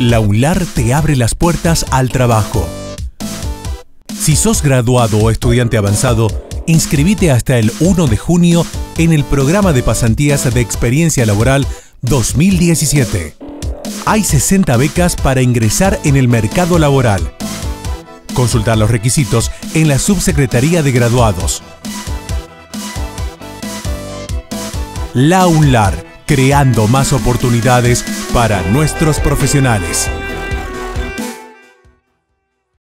La UNLAR te abre las puertas al trabajo. Si sos graduado o estudiante avanzado, inscribite hasta el 1 de junio en el programa de pasantías de experiencia laboral 2017. Hay 60 becas para ingresar en el mercado laboral. Consultar los requisitos en la Subsecretaría de Graduados. La UNLAR, creando más oportunidades para nuestros profesionales.